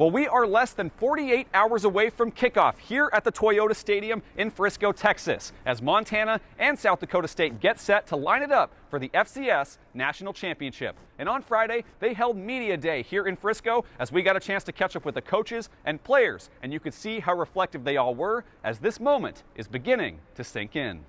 Well, we are less than 48 hours away from kickoff here at the Toyota Stadium in Frisco, Texas, as Montana and South Dakota State get set to line it up for the FCS National Championship. And on Friday, they held Media Day here in Frisco as we got a chance to catch up with the coaches and players, and you could see how reflective they all were as this moment is beginning to sink in.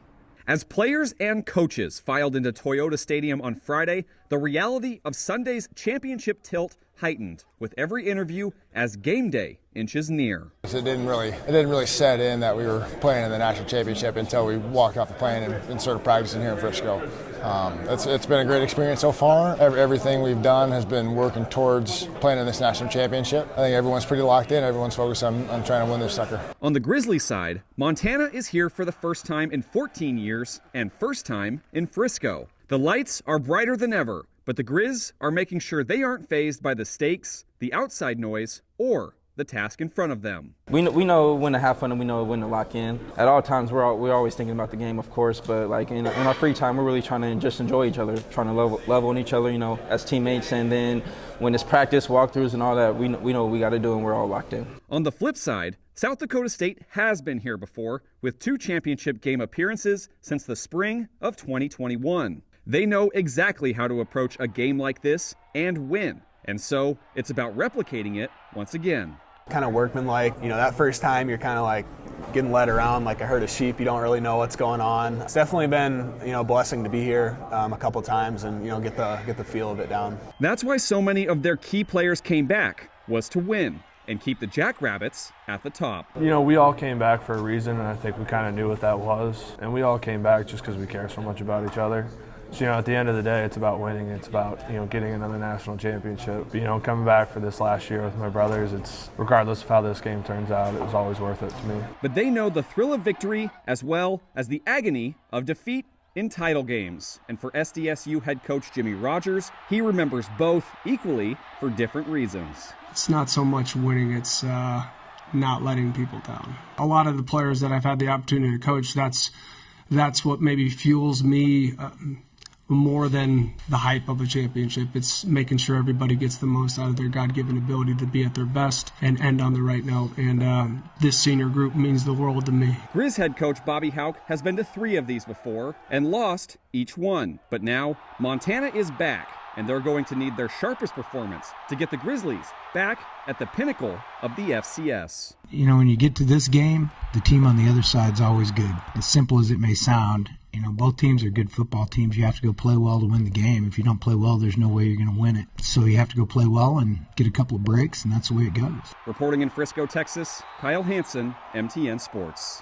As players and coaches filed into Toyota Stadium on Friday, the reality of Sunday's championship tilt heightened with every interview as game day inches near. It didn't really it didn't really set in that we were playing in the national championship until we walked off the plane and, and started practicing here in Frisco. Um, it's, it's been a great experience so far. Every, everything we've done has been working towards playing in this national championship. I think everyone's pretty locked in. Everyone's focused on, on trying to win this sucker. On the Grizzly side, Montana is here for the first time in 14 years and first time in Frisco. The lights are brighter than ever, but the Grizz are making sure they aren't fazed by the stakes, the outside noise, or the task in front of them. We know, we know when to have fun and we know when to lock in. At all times, we're, all, we're always thinking about the game, of course, but like in, in, our free time, we're really trying to just enjoy each other, trying to level, level on each other, you know, as teammates. And then when it's practice, walkthroughs, and all that, we, we know what we got to do and we're all locked in. On the flip side, South Dakota State has been here before with two championship game appearances since the spring of 2021. They know exactly how to approach a game like this and win. And so it's about replicating it once again. Kind of workmanlike. You know, that first time you're kind of like getting led around like a herd of sheep. You don't really know what's going on. It's definitely been you know a blessing to be here um, a couple times and you know get the get the feel of it down. That's why so many of their key players came back was to win and keep the Jackrabbits at the top. You know, we all came back for a reason, and I think we kind of knew what that was. And we all came back just because we care so much about each other. So, you know, at the end of the day, it's about winning. It's about, you know, getting another national championship. You know, coming back for this last year with my brothers, it's regardless of how this game turns out, it was always worth it to me. But they know the thrill of victory as well as the agony of defeat in title games. And for SDSU head coach Jimmy Rogers, he remembers both equally for different reasons. It's not so much winning, it's uh, not letting people down. A lot of the players that I've had the opportunity to coach, that's that's what maybe fuels me. Uh, more than the hype of a championship. It's making sure everybody gets the most out of their God given ability to be at their best and end on the right note. And uh, this senior group means the world to me. Grizz head coach Bobby Hauck has been to three of these before and lost each one. But now Montana is back and they're going to need their sharpest performance to get the Grizzlies back at the pinnacle of the FCS. You know, when you get to this game, the team on the other side is always good. As simple as it may sound, know, both teams are good football teams. You have to go play well to win the game. If you don't play well, there's no way you're going to win it. So you have to go play well and get a couple of breaks, and that's the way it goes. Reporting in Frisco, Texas, Kyle Hansen, MTN Sports.